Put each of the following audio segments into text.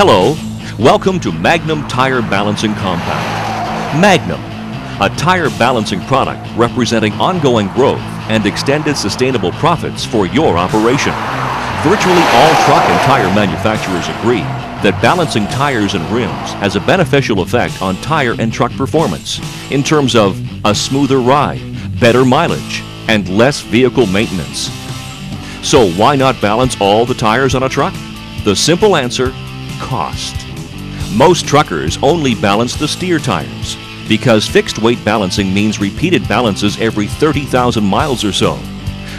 Hello, welcome to Magnum Tire Balancing Compound. Magnum, a tire balancing product representing ongoing growth and extended sustainable profits for your operation. Virtually all truck and tire manufacturers agree that balancing tires and rims has a beneficial effect on tire and truck performance in terms of a smoother ride, better mileage, and less vehicle maintenance. So why not balance all the tires on a truck? The simple answer, cost. Most truckers only balance the steer tires because fixed weight balancing means repeated balances every 30,000 miles or so.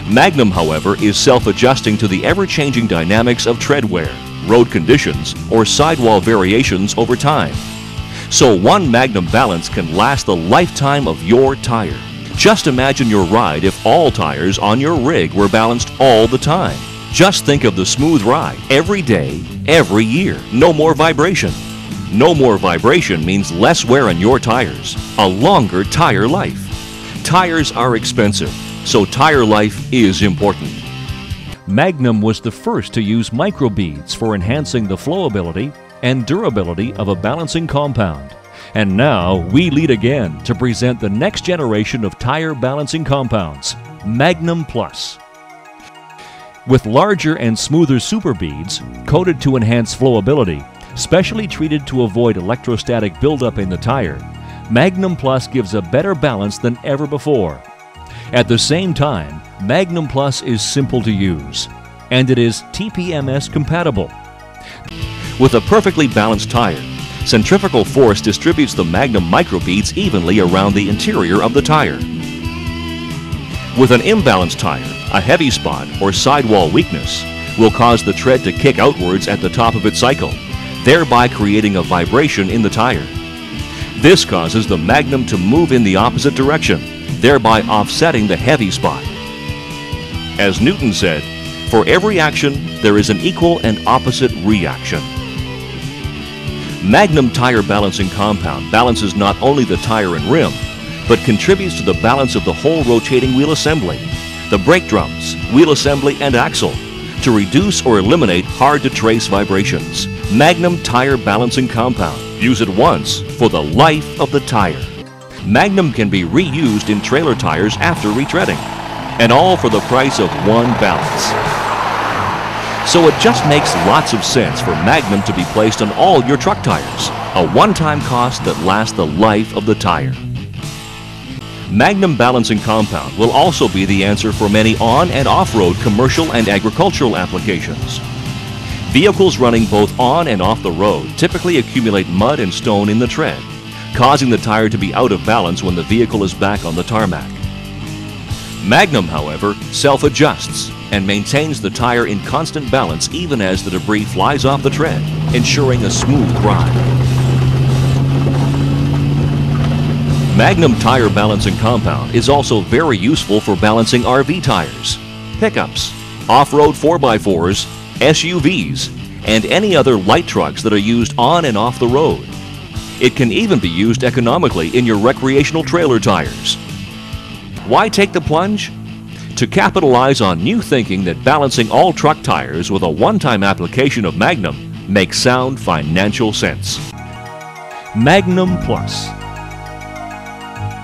Magnum, however, is self-adjusting to the ever-changing dynamics of tread wear, road conditions, or sidewall variations over time. So one Magnum balance can last the lifetime of your tire. Just imagine your ride if all tires on your rig were balanced all the time. Just think of the smooth ride every day, every year. No more vibration. No more vibration means less wear on your tires, a longer tire life. Tires are expensive, so tire life is important. Magnum was the first to use microbeads for enhancing the flowability and durability of a balancing compound. And now we lead again to present the next generation of tire balancing compounds, Magnum Plus. With larger and smoother super beads, coated to enhance flowability, specially treated to avoid electrostatic buildup in the tire, Magnum Plus gives a better balance than ever before. At the same time, Magnum Plus is simple to use, and it is TPMS compatible. With a perfectly balanced tire, centrifugal force distributes the Magnum microbeads evenly around the interior of the tire. With an imbalanced tire, a heavy spot or sidewall weakness will cause the tread to kick outwards at the top of its cycle, thereby creating a vibration in the tire. This causes the Magnum to move in the opposite direction, thereby offsetting the heavy spot. As Newton said, for every action, there is an equal and opposite reaction. Magnum Tire Balancing Compound balances not only the tire and rim, but contributes to the balance of the whole rotating wheel assembly, the brake drums, wheel assembly, and axle to reduce or eliminate hard to trace vibrations. Magnum Tire Balancing Compound. Use it once for the life of the tire. Magnum can be reused in trailer tires after retreading, and all for the price of one balance. So it just makes lots of sense for Magnum to be placed on all your truck tires, a one-time cost that lasts the life of the tire. Magnum Balancing Compound will also be the answer for many on and off-road commercial and agricultural applications. Vehicles running both on and off the road typically accumulate mud and stone in the tread, causing the tire to be out of balance when the vehicle is back on the tarmac. Magnum, however, self-adjusts and maintains the tire in constant balance even as the debris flies off the tread, ensuring a smooth ride. Magnum Tire Balancing Compound is also very useful for balancing RV tires, pickups, off-road 4x4s, SUVs, and any other light trucks that are used on and off the road. It can even be used economically in your recreational trailer tires. Why take the plunge? To capitalize on new thinking that balancing all truck tires with a one-time application of Magnum makes sound financial sense. Magnum Plus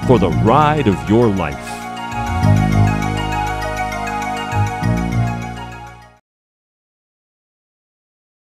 for the ride of your life.